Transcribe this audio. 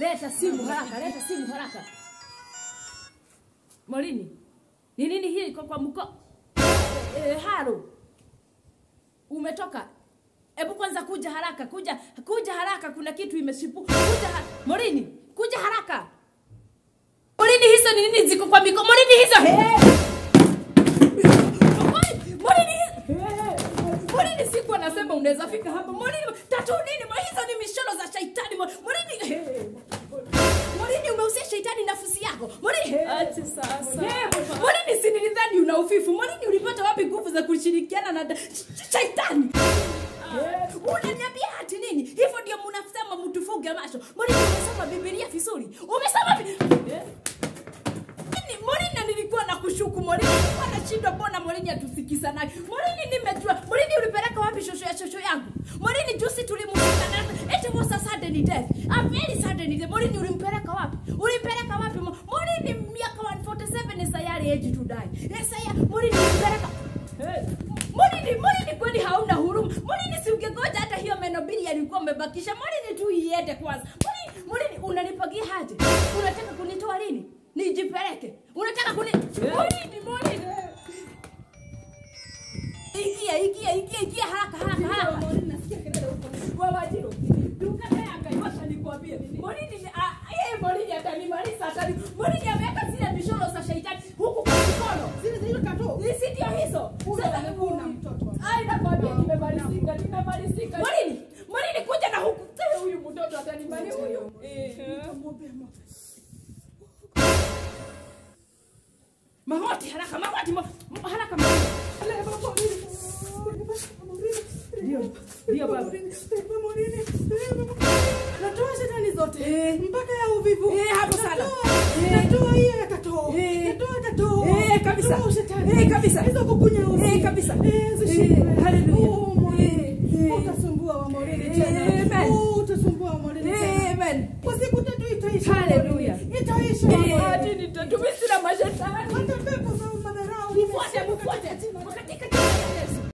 Leta simu haraka, leta simu haraka. Morini, ni nini hii iko kwa mko? E, haro. Umetoka. Hebu kwanza kuja haraka, kuja kuja haraka, kuna kitu imesipu. Kuja ha Morini, kuja haraka. Morini, hizo ni nini ziko kwa miko? Morini, hizo hey! Morini, Morini, siku anasema unaweza fika hapa. Morini, tatu nini? Sasa. mbona nilidhani una ufifu. Morini, ulipata wapi nguvu za kushirikiana na shaitani? Unaniambia hati nini? Hivyo ndio mnasema mtufuge macho. mbona umesoma Biblia vizuri. Umesoma Nini? Morini nilikuwa na kushuku Morini. Nilikuwa nashindwa mbona Morini atusikizanaje. Morini nimejua. Morini ulipeleka wapi shosho ya shosho yangu? Morini juzi tulimulika na eti was a sudden death. A very sudden death. Morini ulimpeleka wapi? Ulimpeleka Si hata hiyo meno mbili yalikuwa umebakisha. Mwalini tu iende kwanza. Mwalini, mwalini unanipagia haje? Unataka kunitoa lini? Nijipeleke. Unataka kuni Mwalini, mwalini. Ikia, ikia, ikia, ikia haraka haraka haraka. Mwalini nasikia kelele huko. Wewe Jiro. Duka tena akaiwasha nikwambie. Mwalini ni- yeye mwalini atanimaliza atani. Mwalini ameweka zile mishoro za shaitani huku kwa mkono. Zile zile kato. Ni si ndio hizo? Sasa Kuna mtoto. Nimemalizika, nimemalizika. Morini, Morini kuja na huku. tena huyu mtoto atanimaliza huyu. Eh. Magoti haraka, magoti ma- ma- haraka. Ndio, ndio baba. Natoa shetani zote Eh. mpaka ya uvivu. Eh, hapo sana. Natoa- hii Natoa hiyo ya katoo. Eh. Natoa. Eh, kabisa. Eh, kabisa. Hizo kukunya. Eh, kabisa. Eh, zishindwe. Eh, utasumbua wamoreri tena utasumbua wamoreri tena kwa siku tatu itaisha haleluya itaisha hadi nitatumisi na mashetani. Hata pepo za madharau mfuate mfuate.